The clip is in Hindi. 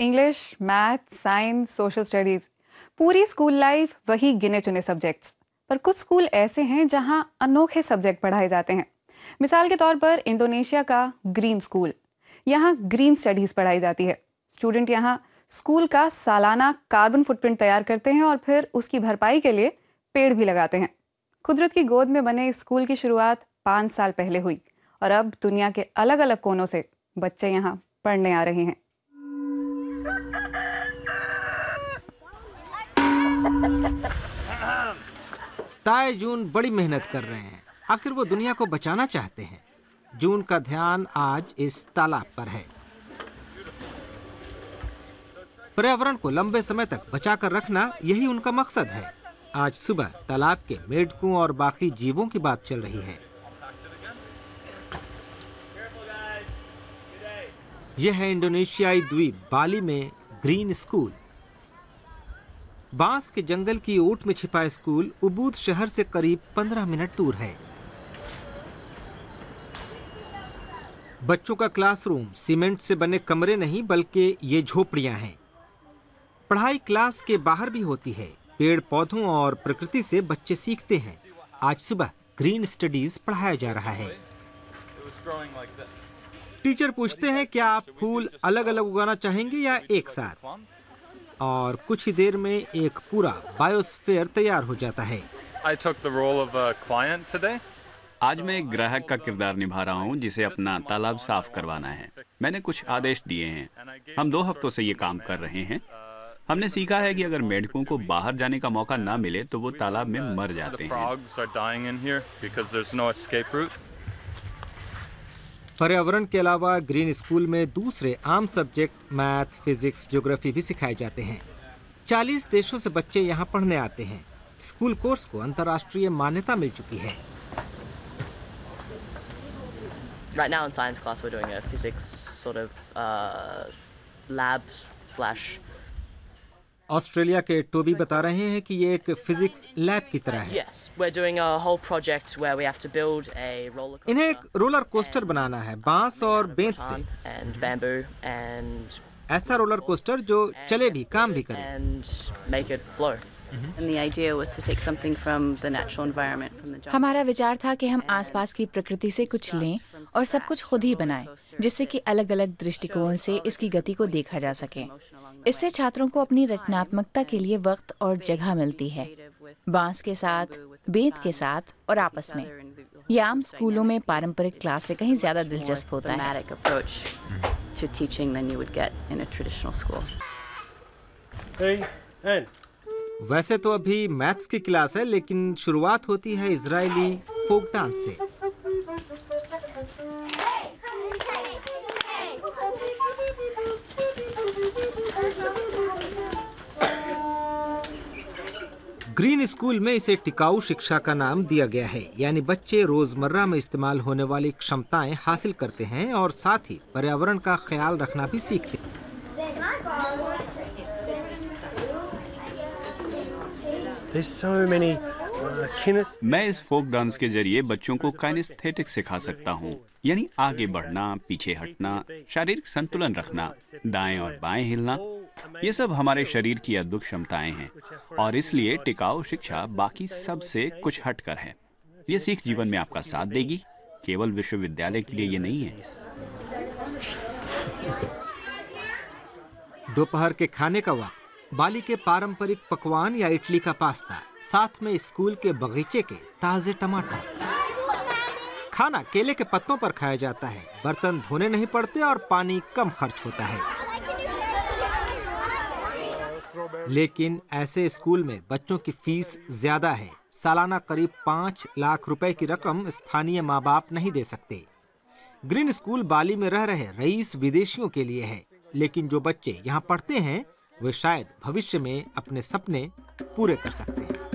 English math science social studies पूरी स्कूल लाइफ वही गिने चुने सब्जेक्ट्स पर कुछ स्कूल ऐसे हैं जहाँ अनोखे सब्जेक्ट पढ़ाए जाते हैं। मिसाल के तौर पर इंडोनेशिया का ग्रीन स्कूल यहाँ ग्रीन स्टडीज़ पढ़ाई जाती है। स्टूडेंट यहाँ स्कूल का सालाना कार्बन फुटप्रिंट तैयार करते हैं और फिर उसकी भरपाई के लिए पेड़ भी लगाते हैं। कुदरत की गोद में बने स्कूल की शुरुआत पाँच साल पहले हुई और अब दुनिया के अलग अलग कोनों से बच्चे यहाँ पढ़ने आ रहे हैं। ताए जून बड़ी मेहनत कर रहे हैं। आखिर वो दुनिया को बचाना चाहते हैं। जून का ध्यान आज इस तालाब पर है। पर्यावरण को लंबे समय तक बचाकर रखना यही उनका मकसद है। आज सुबह तालाब के मेढकों और बाकी जीवों की बात चल रही है। यह है इंडोनेशियाई द्वीप, बाली में ग्रीन स्कूल। बाँस के जंगल की ओट में छिपा स्कूल उबूद शहर से करीब 15 मिनट दूर है। बच्चों का क्लासरूम सीमेंट से बने कमरे नहीं, बल्कि ये झोपड़ियाँ हैं। पढ़ाई क्लास के बाहर भी होती है। पेड़ पौधों और प्रकृति से बच्चे सीखते हैं। आज सुबह ग्रीन स्टडीज़ पढ़ाया जा रहा है। टीचर पूछते हैं, क्या आप फूल अलग अलग उगाना चाहेंगे या एक साथ? और कुछ ही देर में एक पूरा बायोस्फीयर तैयार हो जाता है। I took the role of a client today. आज मैं एक ग्राहक का किरदार निभा रहा हूँ जिसे अपना तालाब साफ़ करवाना है। मैंने कुछ आदेश दिए हैं। हम दो हफ्तों से ये काम कर रहे हैं। हमने सीखा है कि अगर मेढकों को बाहर जाने का मौका ना मिले तो वो तालाब में मर जाते हैं। पर्यावरण के अलावा ग्रीन स्कूल में दूसरे आम सब्जेक्ट मैथ फिजिक्स ज्योग्राफी भी सिखाए जाते हैं 40 देशों से बच्चे यहाँ पढ़ने आते हैं स्कूल कोर्स को अंतर्राष्ट्रीय मान्यता मिल चुकी है Right now in science class, we're doing a physics sort of uh, lab slash. Australia के टोबी बता रहे हैं कि ये एक फिजिक्स लैब की तरह है। इन्हें एक रोलर कोस्टर बनाना है बाँस और बेंत से। ऐसा रोलर कोस्टर जो चले भी काम भी करे। हमारा विचार था कि हम आसपास की प्रकृति से कुछ लें और सब कुछ खुद ही बनाएँ, जिससे कि अलग अलग दृष्टिकोण से इसकी गति को देखा जा सके। इससे छात्रों को अपनी रचनात्मकता के लिए वक्त और जगह मिलती है। बाँस के साथ बेंत के साथ और आपस में। यह आम स्कूलों में पारंपरिक क्लास से कहीं ज़्यादा दिलचस्प होता है. वैसे तो अभी मैथ्स की क्लास है लेकिन शुरुआत होती है इजरायली फोक डांस से। ग्रीन स्कूल में इसे टिकाऊ शिक्षा का नाम दिया गया है। यानी बच्चे रोज़मर्रा में इस्तेमाल होने वाली क्षमताएँ हासिल करते हैं और साथ ही पर्यावरण का ख्याल रखना भी सीखते हैं। There's so many मैं इस फोक डांस के ज़रिए बच्चों को काइनेस्थेटिक्स सिखा सकता हूँ। यानी आगे बढ़ना पीछे हटना शारीरिक संतुलन रखना दाएँ और बाएँ हिलना ये सब हमारे शरीर की अद्भुत क्षमताएँ हैं। और इसलिए टिकाऊ शिक्षा बाकी सबसे कुछ हटकर है। ये सीख जीवन में आपका साथ देगी। केवल विश्वविद्यालय के लिए ये नहीं है। दोपहर के खाने का वक्त। बाली के पारंपरिक पकवान या इडली का पास्ता, साथ में स्कूल के बगीचे के ताजे टमाटर। खाना केले के पत्तों पर खाया जाता है। बर्तन धोने नहीं पड़ते और पानी कम खर्च होता है। लेकिन ऐसे स्कूल में बच्चों की फ़ीस ज़्यादा है। सालाना करीब पाँच लाख रुपए की रकम स्थानीय माँ बाप नहीं दे सकते। ग्रीन स्कूल बाली में रह रहे रईस विदेशियों के लिए है। लेकिन जो बच्चे यहाँ पढ़ते हैं वे शायद भविष्य में अपने सपने पूरे कर सकते हैं।